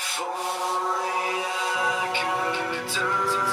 If only I could turn